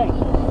Thanks.